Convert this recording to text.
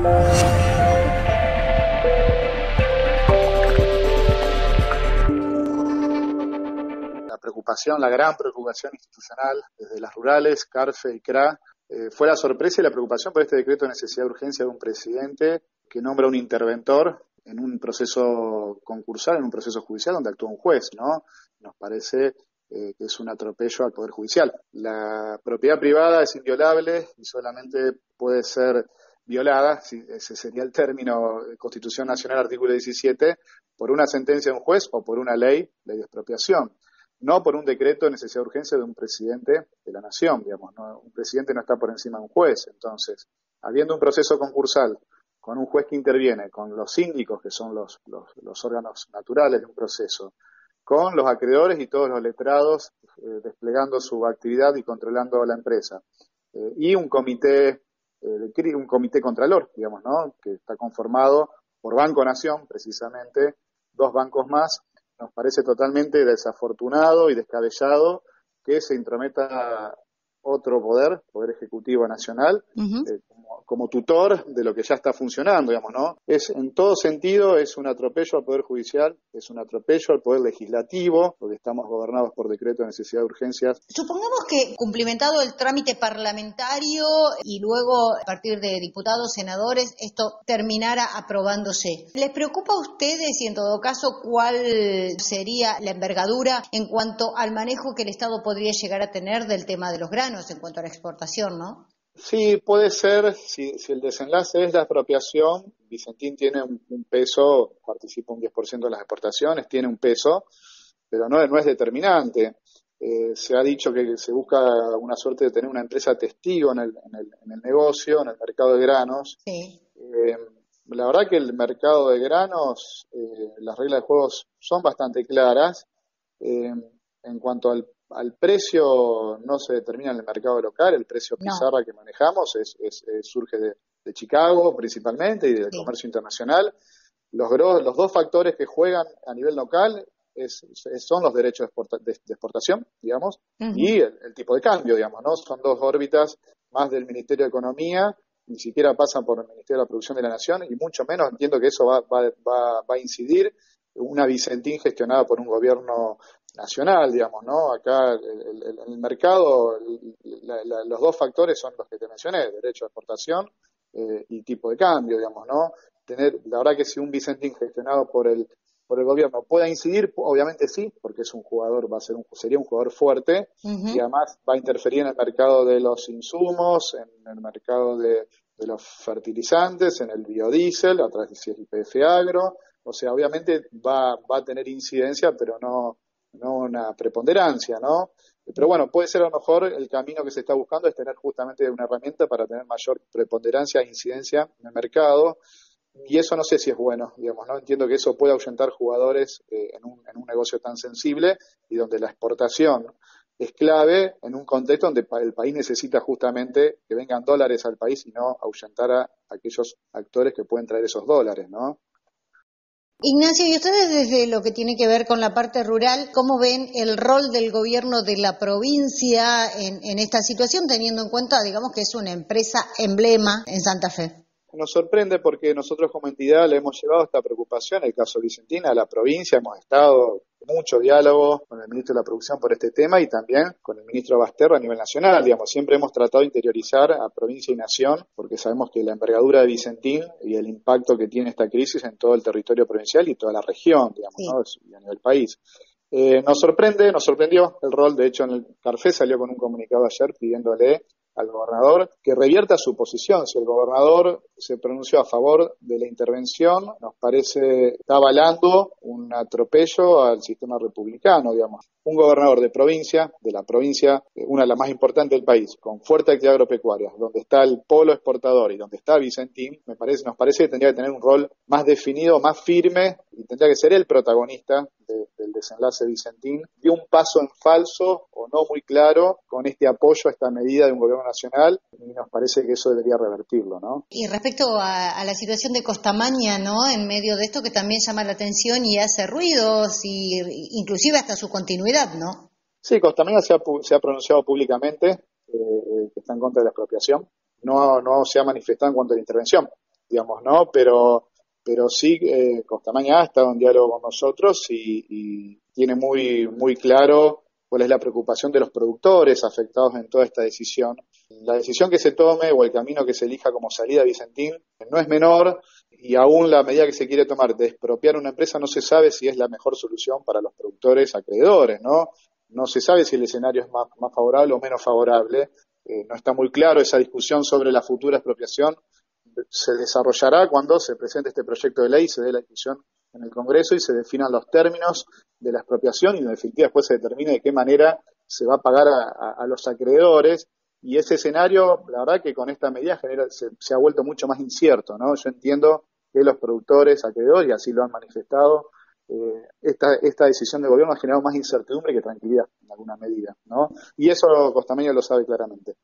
La preocupación, la gran preocupación institucional desde las rurales, CARFE y CRA, eh, fue la sorpresa y la preocupación por este decreto de necesidad de urgencia de un presidente que nombra un interventor en un proceso concursal, en un proceso judicial donde actúa un juez, ¿no? Nos parece eh, que es un atropello al Poder Judicial. La propiedad privada es inviolable y solamente puede ser violada, si ese sería el término de Constitución Nacional, artículo 17, por una sentencia de un juez o por una ley, ley de expropiación, no por un decreto de necesidad de urgencia de un presidente de la nación, digamos, un presidente no está por encima de un juez, entonces, habiendo un proceso concursal con un juez que interviene, con los síndicos, que son los, órganos naturales de un proceso, con los acreedores y todos los letrados eh, desplegando su actividad y controlando la empresa. Eh, y un comité, eh, un comité contralor, digamos, ¿no? Que está conformado por Banco Nación, precisamente, dos bancos más. Nos parece totalmente desafortunado y descabellado que se intrometa otro poder, poder ejecutivo nacional, eh, como, como, tutor de lo que ya está funcionando, digamos, ¿no? Es en todo sentido es un atropello al poder judicial, es un atropello al poder legislativo, porque estamos gobernados por decreto de necesidad de urgencias. Supongamos que cumplimentado el trámite parlamentario y luego a partir de diputados, senadores, esto terminara aprobándose. ¿Les preocupa a ustedes y en todo caso cuál sería la envergadura en cuanto al manejo que el Estado podría llegar a tener del tema de los granos? en cuanto a la exportación, ¿no? Sí, puede ser, si, si el desenlace es la expropiación, Vicentín tiene un, un peso, participa un 10% de las exportaciones, tiene un peso, pero no, no es determinante. Eh, se ha dicho que se busca una suerte de tener una empresa testigo en el, en el, en el negocio, en el mercado de granos. Sí. Eh, la verdad que el mercado de granos, eh, las reglas de juego son bastante claras. Eh, en cuanto al al precio no se determina en el mercado local, el precio pizarra que manejamos es, es, es surge de, de, Chicago principalmente y del sí. comercio internacional. Los, los dos factores que juegan a nivel local es, son los derechos de, exporta, de, de exportación, digamos, uh -huh. y el, el, tipo de cambio, digamos, ¿no? Son dos órbitas más del Ministerio de Economía, ni siquiera pasan por el Ministerio de la Producción de la Nación, y mucho menos entiendo que eso va, va, va, va a incidir una Vicentín gestionada por un gobierno nacional, digamos, ¿no? Acá el, el, el mercado, la, la, los dos factores son los que te mencioné, derecho de exportación eh, y tipo de cambio, digamos, ¿no? Tener, la verdad que si un Vicentín gestionado por el por el gobierno pueda incidir, obviamente sí, porque es un jugador, va a ser un, sería un jugador fuerte uh -huh. y además va a interferir en el mercado de los insumos, en el mercado de, de los fertilizantes, en el biodiesel, a través de IPF Agro, o sea, obviamente va, va a tener incidencia, pero no, no una preponderancia, ¿no? Pero bueno, puede ser a lo mejor el camino que se está buscando es tener justamente una herramienta para tener mayor preponderancia e incidencia en el mercado. Y eso no sé si es bueno, digamos, ¿no? Entiendo que eso puede ahuyentar jugadores eh, en, un, en un negocio tan sensible y donde la exportación es clave en un contexto donde el país necesita justamente que vengan dólares al país y no ahuyentar a aquellos actores que pueden traer esos dólares, ¿no? Ignacio, y ustedes desde lo que tiene que ver con la parte rural, ¿cómo ven el rol del gobierno de la provincia en, esta situación, teniendo en cuenta, digamos, que es una empresa emblema en Santa Fe? Nos sorprende porque nosotros como entidad le hemos llevado esta preocupación, el caso Vicentina, a la provincia, hemos estado mucho diálogo con el ministro de la Producción por este tema y también con el ministro Basterro a nivel nacional. Digamos, siempre hemos tratado de interiorizar a provincia y nación porque sabemos que la envergadura de Vicentín y el impacto que tiene esta crisis en todo el territorio provincial y toda la región, digamos, sí. ¿no? y a nivel país. Eh, nos sorprende, nos sorprendió el rol, de hecho en el CARFE salió con un comunicado ayer pidiéndole al gobernador que revierta su posición. Si el gobernador se pronunció a favor de la intervención, nos parece está avalando un atropello al sistema republicano, digamos. Un gobernador de provincia, de la provincia, una de las más importantes del país, con fuerte actividad agropecuaria, donde está el polo exportador y donde está Vicentín, me parece, nos parece que tendría que tener un rol más definido, más firme, y tendría que ser el protagonista de, desenlace Vicentín, dio un paso en falso o no muy claro con este apoyo a esta medida de un gobierno nacional y nos parece que eso debería revertirlo, ¿no? Y respecto a, a la situación de Costamaña, ¿no? En medio de esto que también llama la atención y hace ruidos y inclusive hasta su continuidad, ¿no? Sí, Costamaña se ha, se ha pronunciado públicamente eh, que está en contra de la expropiación. No, no se ha manifestado en cuanto a la intervención. digamos, ¿no? Pero, pero sí, eh, Costamaña ha estado en diálogo con nosotros y, tiene muy, muy claro cuál es la preocupación de los productores afectados en toda esta decisión. La decisión que se tome o el camino que se elija como salida Vicentín no es menor y aún la medida que se quiere tomar de expropiar una empresa no se sabe si es la mejor solución para los productores acreedores, ¿no? No se sabe si el escenario es más, favorable o menos favorable. Eh, no está muy claro esa discusión sobre la futura expropiación. Se desarrollará cuando se presente este proyecto de ley, se dé la discusión en el Congreso y se definan los términos de la expropiación y en definitiva después se determine de qué manera se va a pagar a, los acreedores. Y ese escenario, la verdad que con esta medida genera, se, ha vuelto mucho más incierto, ¿no? Yo entiendo que los productores, acreedores, y así lo han manifestado, eh, esta, esta decisión del gobierno ha generado más incertidumbre que tranquilidad en alguna medida, ¿no? Y eso Costameña lo sabe claramente.